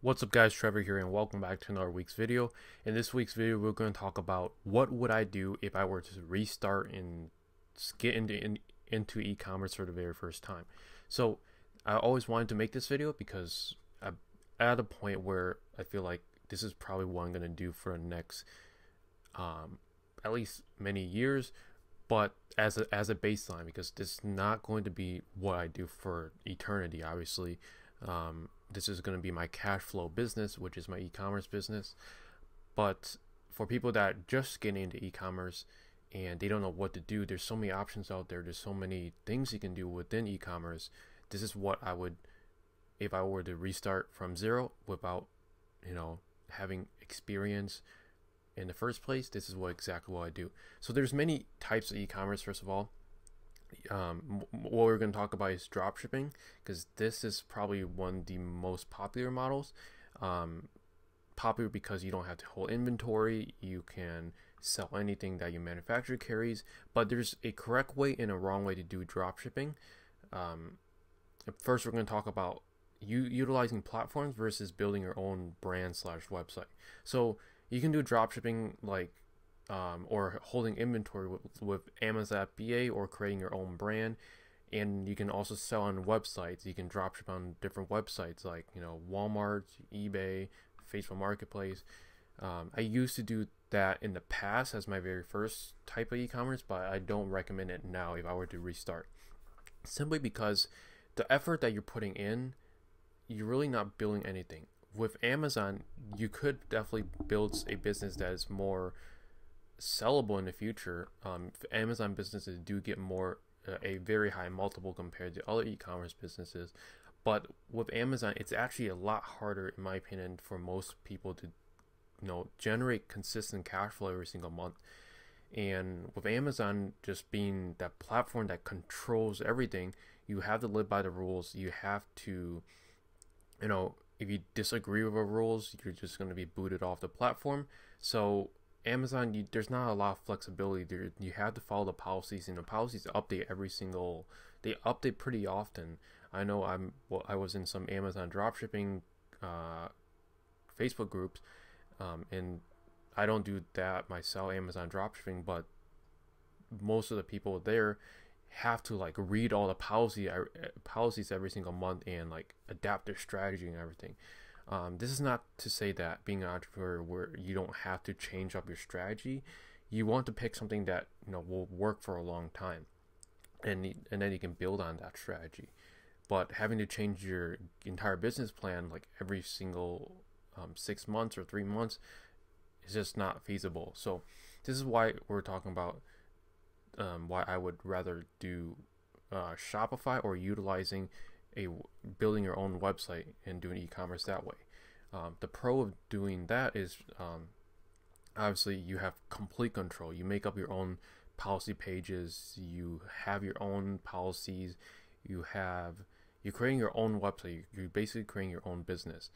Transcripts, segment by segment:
What's up guys, Trevor here and welcome back to another week's video. In this week's video, we're going to talk about what would I do if I were to restart and get into, in, into e-commerce for the very first time. So I always wanted to make this video because I'm at a point where I feel like this is probably what I'm going to do for the next um, at least many years, but as a, as a baseline because this is not going to be what I do for eternity, obviously. Um, this is going to be my cash flow business, which is my e-commerce business. But for people that just get into e-commerce and they don't know what to do, there's so many options out there. There's so many things you can do within e-commerce. This is what I would, if I were to restart from zero without, you know, having experience in the first place. This is what exactly what I do. So there's many types of e-commerce. First of all, um, what we're going to talk about is drop shipping because this is probably one of the most popular models. Um, popular because you don't have to hold inventory, you can sell anything that your manufacturer carries, but there's a correct way and a wrong way to do drop shipping. Um, first, we're going to talk about you utilizing platforms versus building your own brand slash website. So you can do drop shipping like um, or holding inventory with, with Amazon FBA or creating your own brand. And you can also sell on websites. You can dropship on different websites like you know Walmart, eBay, Facebook Marketplace. Um, I used to do that in the past as my very first type of e-commerce, but I don't recommend it now if I were to restart. Simply because the effort that you're putting in, you're really not building anything. With Amazon, you could definitely build a business that is more sellable in the future. Um, Amazon businesses do get more uh, a very high multiple compared to other e-commerce businesses, but with Amazon, it's actually a lot harder, in my opinion, for most people to, you know, generate consistent cash flow every single month. And with Amazon just being that platform that controls everything, you have to live by the rules. You have to, you know, if you disagree with the rules, you're just going to be booted off the platform. So Amazon, you, there's not a lot of flexibility. There, you have to follow the policies, and the policies update every single. They update pretty often. I know I'm. Well, I was in some Amazon dropshipping uh, Facebook groups, um, and I don't do that myself, Amazon dropshipping, but most of the people there have to like read all the policy uh, policies every single month and like adapt their strategy and everything. Um, this is not to say that being an entrepreneur where you don't have to change up your strategy. You want to pick something that you know will work for a long time, and and then you can build on that strategy. But having to change your entire business plan like every single um, six months or three months is just not feasible. So this is why we're talking about um, why I would rather do uh, Shopify or utilizing a building your own website and doing e-commerce that way. Um, the pro of doing that is um, obviously you have complete control. You make up your own policy pages. You have your own policies. You have you're creating your own website. You're basically creating your own business.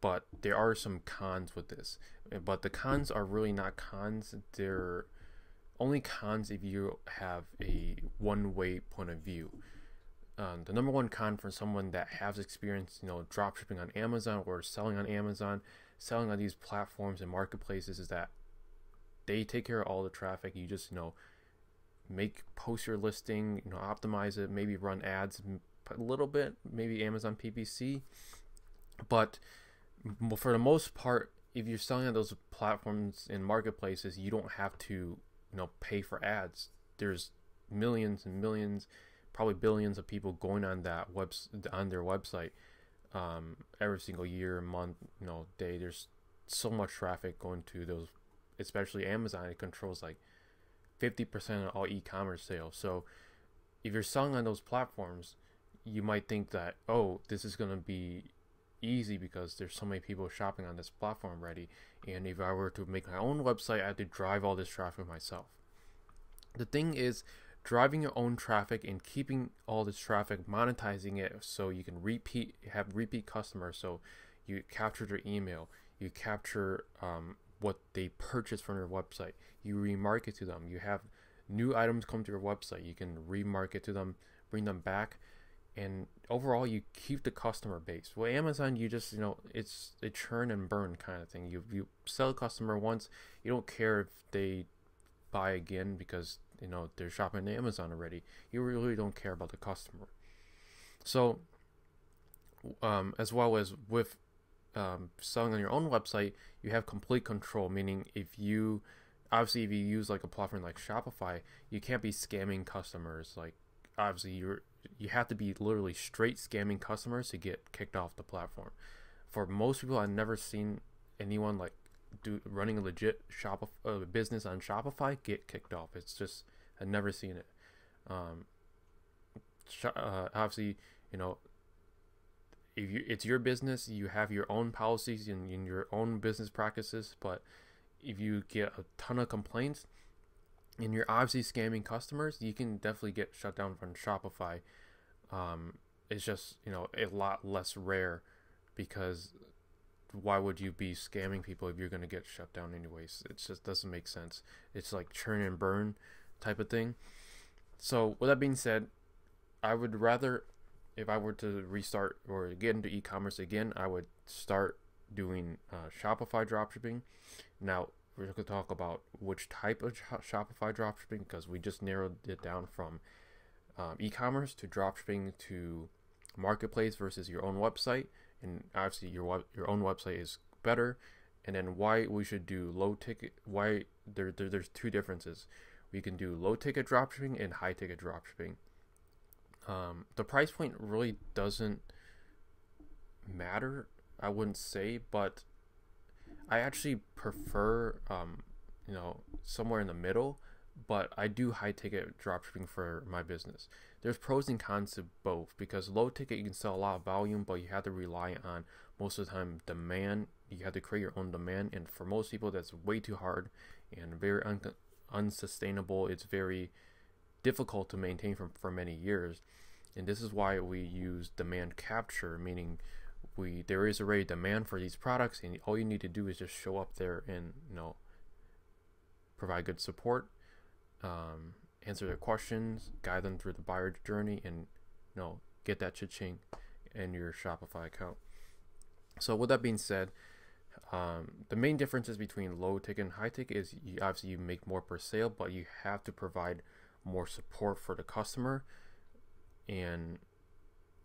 But there are some cons with this. But the cons are really not cons. They're only cons if you have a one-way point of view um, the number one con for someone that has experience, you know, drop shipping on Amazon or selling on Amazon, selling on these platforms and marketplaces is that they take care of all the traffic. You just, you know, make post your listing, you know, optimize it, maybe run ads a little bit, maybe Amazon PPC. But for the most part, if you're selling on those platforms and marketplaces, you don't have to, you know, pay for ads. There's millions and millions probably billions of people going on that web on their website um, every single year, month, you know, day. There's so much traffic going to those, especially Amazon. It controls like 50% of all e-commerce sales. So if you're selling on those platforms, you might think that oh, this is gonna be easy because there's so many people shopping on this platform already. And if I were to make my own website, I have to drive all this traffic myself. The thing is, driving your own traffic and keeping all this traffic, monetizing it so you can repeat have repeat customers. So you capture their email, you capture um, what they purchase from your website, you remarket to them. You have new items come to your website, you can remarket to them, bring them back, and overall you keep the customer base. well Amazon, you just you know it's a churn and burn kind of thing. You you sell a customer once, you don't care if they buy again because you know they're shopping on Amazon already. You really don't care about the customer. So, um, as well as with um, selling on your own website, you have complete control. Meaning, if you obviously if you use like a platform like Shopify, you can't be scamming customers. Like obviously you're you have to be literally straight scamming customers to get kicked off the platform. For most people, I've never seen anyone like do running a legit shop uh, business on Shopify get kicked off. It's just I've never seen it. Um, uh, obviously, you know, if you it's your business, you have your own policies and, and your own business practices. But if you get a ton of complaints, and you're obviously scamming customers, you can definitely get shut down from Shopify. Um, it's just you know a lot less rare because why would you be scamming people if you're going to get shut down anyways? It just doesn't make sense. It's like churn and burn type of thing. So with that being said, I would rather if I were to restart or get into e-commerce again, I would start doing uh, Shopify dropshipping. Now, we're going to talk about which type of Shopify dropshipping because we just narrowed it down from um, e-commerce to dropshipping to marketplace versus your own website, and obviously your your own website is better. And then why we should do low ticket? Why there, there there's two differences. We can do low ticket dropshipping and high ticket dropshipping. Um, the price point really doesn't matter. I wouldn't say, but I actually prefer, um, you know, somewhere in the middle, but I do high ticket dropshipping for my business. There's pros and cons to both because low ticket you can sell a lot of volume, but you have to rely on most of the time demand. You have to create your own demand, and for most people, that's way too hard and very un- unsustainable. It's very difficult to maintain for, for many years. And this is why we use demand capture, meaning we there is already demand for these products and all you need to do is just show up there and you know provide good support um, answer their questions guide them through the buyer journey and you know get that cha-ching in your shopify account. So with that being said um, the main differences between low ticket and high ticket is you, obviously you make more per sale but you have to provide more support for the customer. And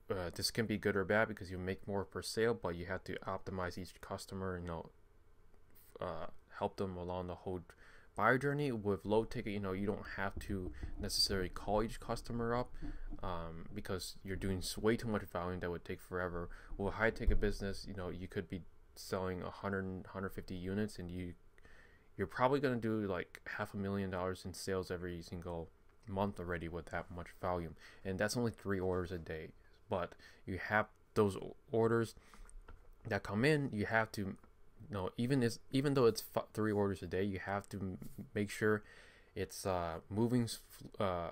uh, this can be good or bad because you make more per sale, but you have to optimize each customer, you know, uh, help them along the whole buyer journey. With low ticket, you know, you don't have to necessarily call each customer up um, because you're doing way too much volume that would take forever. With high ticket business, you know, you could be selling 100, 150 units and you you're probably going to do like half a million dollars in sales every single month already with that much volume and that's only three orders a day but you have those orders that come in you have to know even is even though it's three orders a day you have to make sure it's uh, moving uh,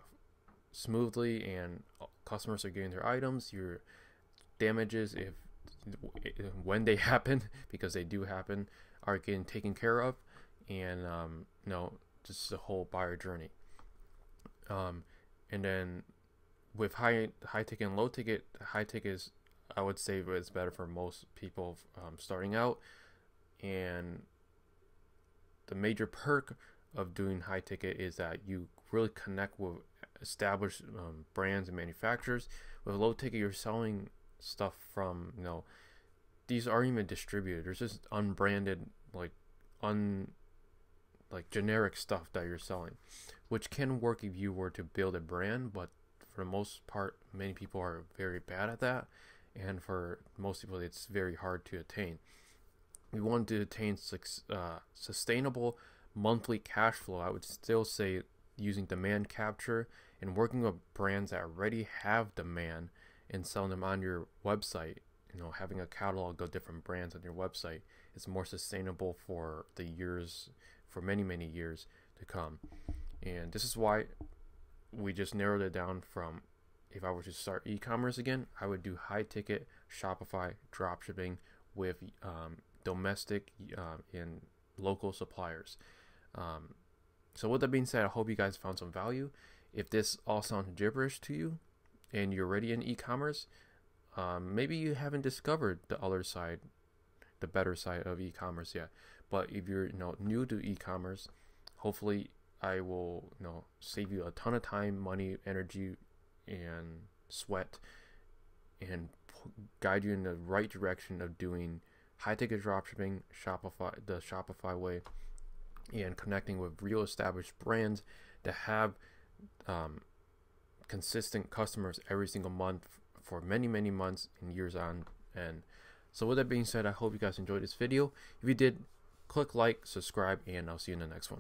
smoothly and customers are getting their items your damages if when they happen because they do happen are getting taken care of. And um, you know just the whole buyer journey. Um, and then with high high ticket and low ticket, high ticket is I would say is better for most people um, starting out, and the major perk of doing high ticket is that you really connect with established um, brands and manufacturers. With low ticket, you're selling stuff from you know these aren't even distributed. There's just unbranded like un like generic stuff that you're selling, which can work if you were to build a brand, but for the most part, many people are very bad at that, and for most people, it's very hard to attain. We wanted to attain uh, sustainable monthly cash flow. I would still say using demand capture and working with brands that already have demand and selling them on your website. You know, having a catalog of different brands on your website is more sustainable for the years, for many many years to come. And this is why we just narrowed it down from if I were to start e-commerce again, I would do high ticket Shopify dropshipping with um, domestic uh, and local suppliers. Um, so with that being said, I hope you guys found some value. If this all sounds gibberish to you, and you're already in e-commerce, um, maybe you haven't discovered the other side, the better side of e-commerce yet. But if you're you know new to e-commerce, hopefully I will you know save you a ton of time, money, energy, and sweat, and guide you in the right direction of doing high ticket dropshipping, Shopify, the Shopify way, and connecting with real established brands that have um, consistent customers every single month for many, many months and years on end. So with that being said, I hope you guys enjoyed this video. If you did, click like, subscribe, and I'll see you in the next one.